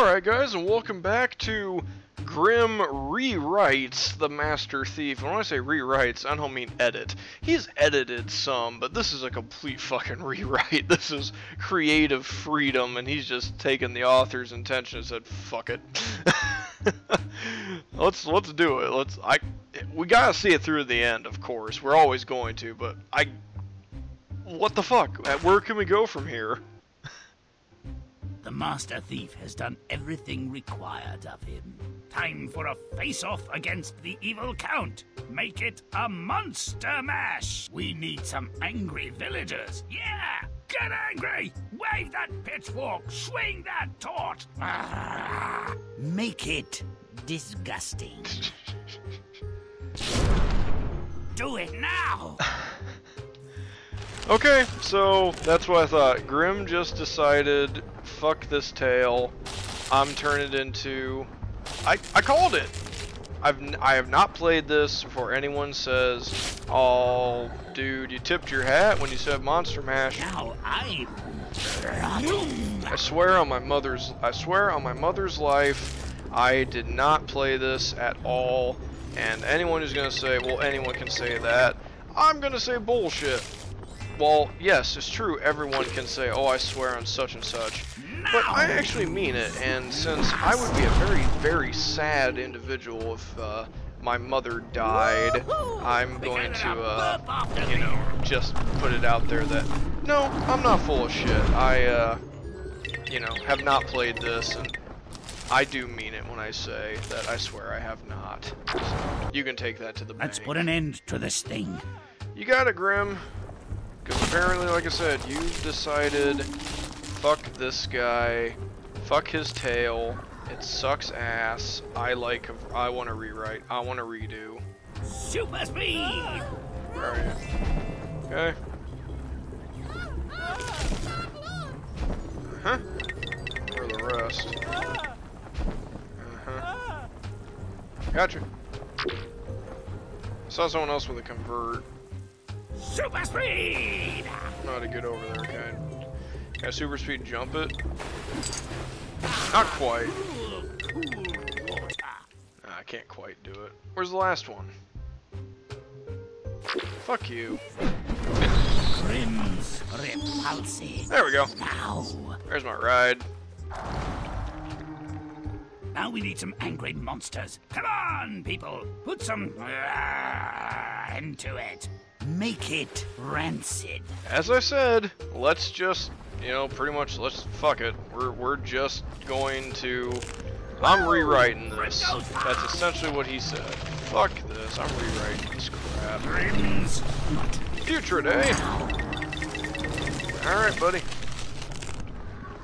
Alright guys, and welcome back to Grimm Rewrites the Master Thief. When I say rewrites, I don't mean edit. He's edited some, but this is a complete fucking rewrite. This is creative freedom, and he's just taken the author's intention and said, fuck it. let's let's do it. Let's I we gotta see it through to the end, of course. We're always going to, but I what the fuck? Uh, where can we go from here? The Master Thief has done everything required of him. Time for a face-off against the evil Count. Make it a monster mash. We need some angry villagers. Yeah! Get angry! Wave that pitchfork! Swing that torch! Ah, make it disgusting. Do it now! Okay, so that's what I thought. Grimm just decided, fuck this tale. I'm turning it into. I I called it. I've I have not played this before anyone says, "Oh, dude, you tipped your hat when you said Monster Mash." Now I'm. I swear on my mother's. I swear on my mother's life, I did not play this at all. And anyone who's gonna say, "Well, anyone can say that," I'm gonna say bullshit. Well, yes, it's true, everyone can say, oh, I swear on such and such. But I actually mean it, and since I would be a very, very sad individual if uh, my mother died, I'm going to, uh, you know, just put it out there that, no, I'm not full of shit. I, uh, you know, have not played this, and I do mean it when I say that I swear I have not. So you can take that to the bank. Let's put an end to this thing. You got it, Grimm. Because apparently, like I said, you decided, fuck this guy, fuck his tale, it sucks ass, I like, I want to rewrite, I want to redo. Super speed! Okay. Huh? For the rest. Uh-huh. Gotcha. Saw someone else with a convert. Super speed! Not a get over there kind. Can I super speed jump it? Not quite. Nah, I can't quite do it. Where's the last one? Fuck you. There we go. Now. There's my ride. Now we need some angry monsters. Come on, people. Put some uh, into it. Make it rancid. As I said, let's just, you know, pretty much let's fuck it. We're we're just going to I'm rewriting this. That's essentially what he said. Fuck this. I'm rewriting this crap. Future day. Alright, buddy.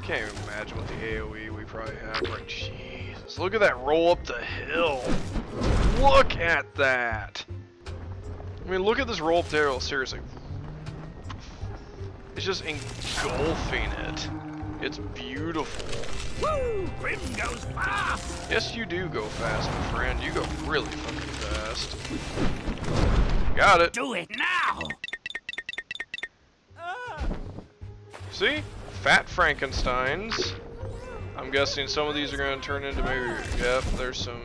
Can't even imagine what the AoE we probably have. Right, Jesus. Look at that roll up the hill. Look at that. I mean, look at this roll up the hill, seriously. It's just engulfing it. It's beautiful. Woo! Grimm goes fast. Yes, you do go fast, my friend. You go really fucking fast. Got it. Do it now. See? Fat Frankensteins. I'm guessing some of these are going to turn into maybe... Yep, there's some...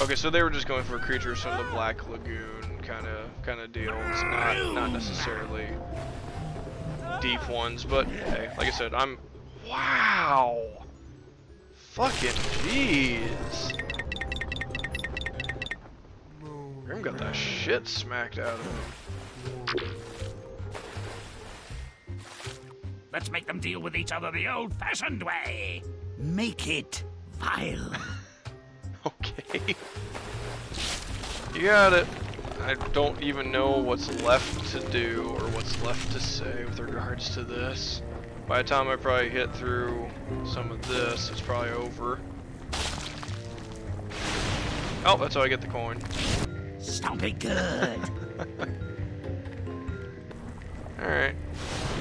Okay, so they were just going for creatures from the Black Lagoon kind of kind of deals. Not, not necessarily deep ones, but hey, like I said, I'm... Wow! Fucking jeez! Grimm got that shit smacked out of him. Let's make them deal with each other the old-fashioned way. Make it vile. Okay. You got it. I don't even know what's left to do or what's left to say with regards to this. By the time I probably hit through some of this, it's probably over. Oh, that's how I get the coin. Stomp it good. Alright.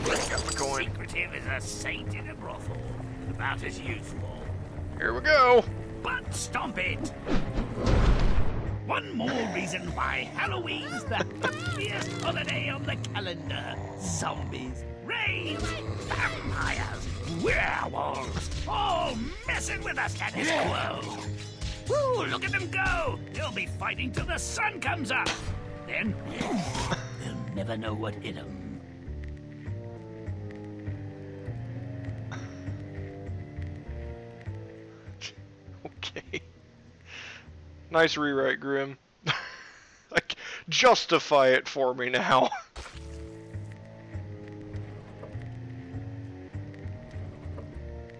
Got the coin. Secretive as a saint in a brothel. About as useful. Here we go. But stomp it! One more reason why Halloween's the happiest holiday on the calendar. Zombies, rave, vampires, werewolves, all messing with the status quo. Woo, look at them go! They'll be fighting till the sun comes up. Then, they'll never know what hit them. Okay. Nice rewrite, Grimm. like, justify it for me now.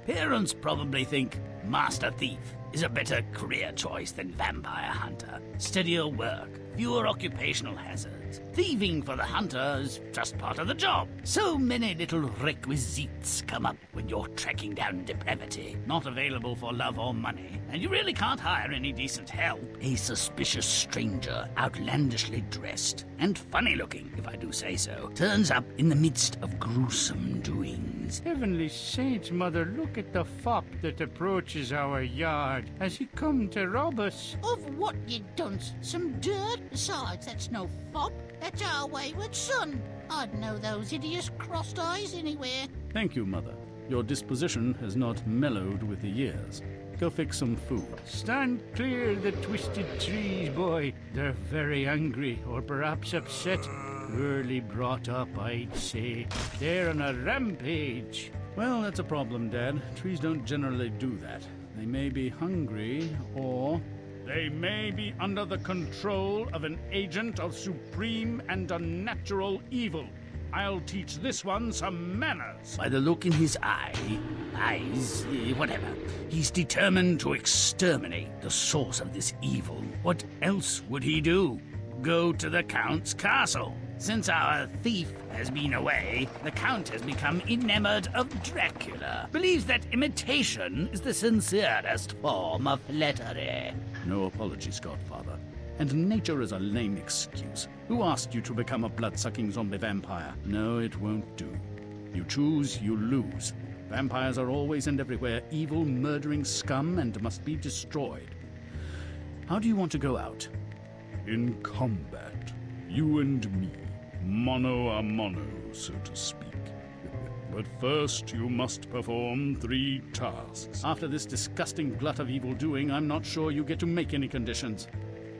Parents probably think Master Thief is a better career choice than Vampire Hunter. Steadier work, fewer occupational hazards. Thieving for the hunter is just part of the job. So many little requisites come up when you're tracking down depravity. Not available for love or money. And you really can't hire any decent help. A suspicious stranger, outlandishly dressed, and funny looking, if I do say so, turns up in the midst of gruesome doings. Heavenly saints, Mother, look at the fop that approaches our yard. Has he come to rob us? Of what, you dunce? Some dirt? Besides, that's no fop. That's our wayward son. I'd know those hideous crossed eyes anywhere. Thank you, Mother. Your disposition has not mellowed with the years. Go fix some food. Stand clear the twisted trees, boy. They're very angry, or perhaps upset. Early brought up, I'd say. They're on a rampage. Well, that's a problem, Dad. Trees don't generally do that. They may be hungry, or they may be under the control of an agent of supreme and unnatural evil. I'll teach this one some manners. By the look in his eye, eyes, eh, whatever, he's determined to exterminate the source of this evil. What else would he do? Go to the Count's castle. Since our thief has been away, the Count has become enamored of Dracula. Believes that imitation is the sincerest form of flattery. No apologies, Godfather. And nature is a lame excuse. Who asked you to become a blood-sucking zombie vampire? No, it won't do. You choose, you lose. Vampires are always and everywhere evil, murdering scum and must be destroyed. How do you want to go out? In combat. You and me. Mono a mono, so to speak. But first, you must perform three tasks. After this disgusting glut of evil doing, I'm not sure you get to make any conditions.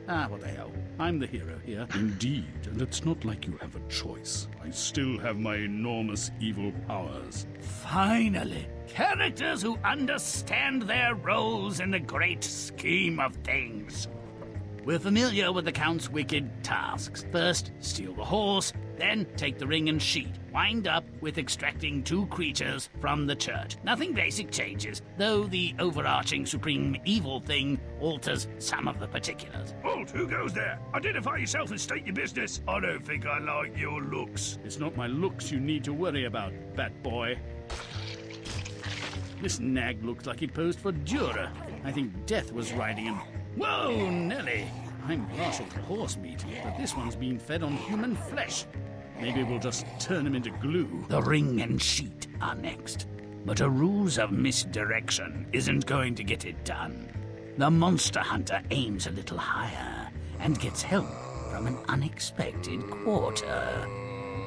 Ah, what the hell. I'm the hero here. Indeed, and it's not like you have a choice. I still have my enormous evil powers. Finally, characters who understand their roles in the great scheme of things. We're familiar with the Count's wicked tasks. First, steal the horse, then take the ring and sheet. Wind up with extracting two creatures from the church. Nothing basic changes, though the overarching supreme evil thing alters some of the particulars. Halt, who goes there? Identify yourself and state your business. I don't think I like your looks. It's not my looks you need to worry about, bat boy. This nag looks like he posed for Dürer. I think death was riding him. Whoa, Nelly! I'm partial to horse meat, but this one's been fed on human flesh. Maybe we'll just turn him into glue. The ring and sheet are next. But a ruse of misdirection isn't going to get it done. The monster hunter aims a little higher and gets help from an unexpected quarter.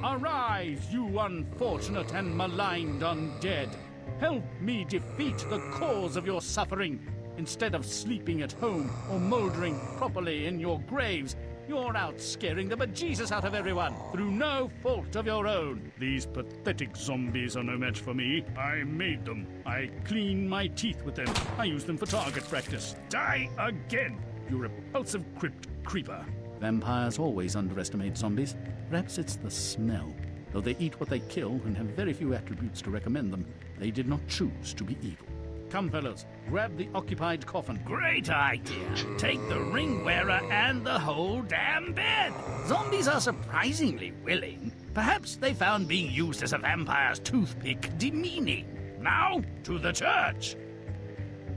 Arise, you unfortunate and maligned undead! Help me defeat the cause of your suffering! Instead of sleeping at home or mouldering properly in your graves, you're out scaring the bejesus out of everyone through no fault of your own. These pathetic zombies are no match for me. I made them. I clean my teeth with them. I use them for target practice. Die again, you repulsive crypt creeper. Vampires always underestimate zombies. Perhaps it's the smell. Though they eat what they kill and have very few attributes to recommend them, they did not choose to be evil. Come, fellows, grab the occupied coffin. Great idea. Take the ring wearer and the whole damn bed. Zombies are surprisingly willing. Perhaps they found being used as a vampire's toothpick demeaning. Now, to the church.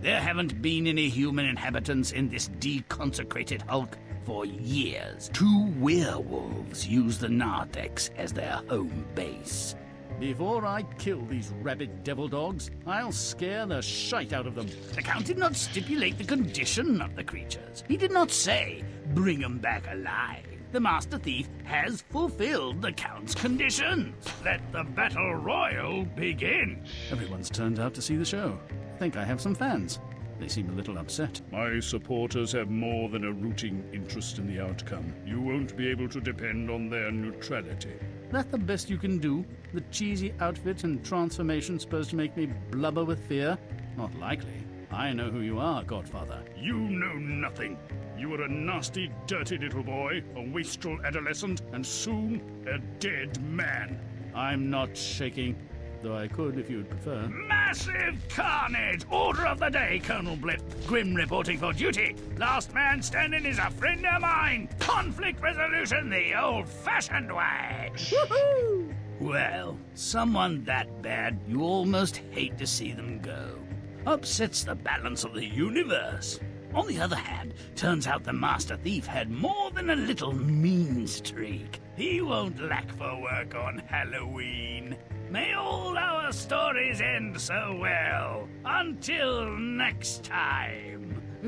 There haven't been any human inhabitants in this deconsecrated hulk for years. Two werewolves use the narthex as their home base. Before I kill these rabid devil dogs, I'll scare the shite out of them. The Count did not stipulate the condition of the creatures. He did not say, bring 'em back alive. the Master Thief has fulfilled the Count's conditions. Let the battle royal begin. Everyone's turned out to see the show. I think I have some fans. They seem a little upset. My supporters have more than a rooting interest in the outcome. You won't be able to depend on their neutrality. That the best you can do? The cheesy outfit and transformation supposed to make me blubber with fear? Not likely. I know who you are, Godfather. You know nothing. You are a nasty, dirty little boy, a wastrel adolescent, and soon a dead man. I'm not shaking, though I could if you'd prefer. Massive carnage! Order of the day, Colonel Blip. Grimm reporting for duty. Last man standing is a friend of mine. Conflict resolution the old-fashioned way. Woohoo! Well, someone that bad, you almost hate to see them go. Upsets the balance of the universe. On the other hand, turns out the Master Thief had more than a little mean streak. He won't lack for work on Halloween. May all our stories end so well. Until next time.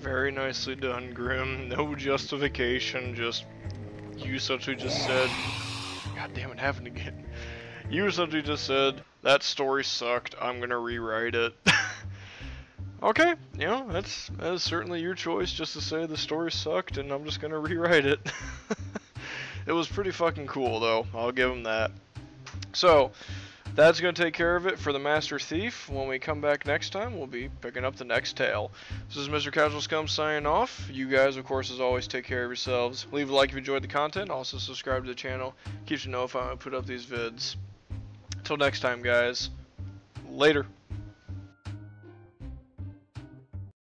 Very nicely done, Grimm. No justification, just you essentially just said, God damn it, happened again. You essentially just said, that story sucked, I'm gonna rewrite it. Okay, you know, that's, that's certainly your choice just to say the story sucked and I'm just gonna rewrite it. it was pretty fucking cool though, I'll give him that. So, that's going to take care of it for the Master Thief. When we come back next time, we'll be picking up the next tale. This is Mr. Casual Scum signing off. You guys, of course, as always, take care of yourselves. Leave a like if you enjoyed the content. Also, subscribe to the channel. Keeps you notified when I put up these vids. Until next time, guys. Later.